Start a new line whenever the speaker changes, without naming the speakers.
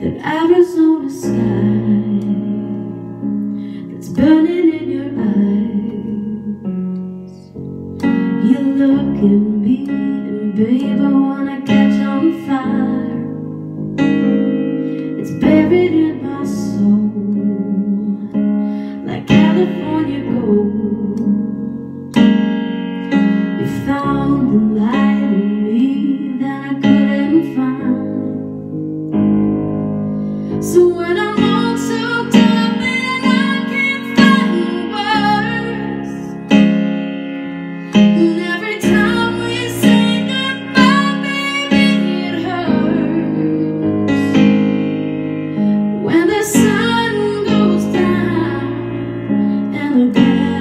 that Arizona sky that's burning in your eyes. You're looking and, babe. I wanna catch on fire. It's buried in my soul like California gold. You found the light. there.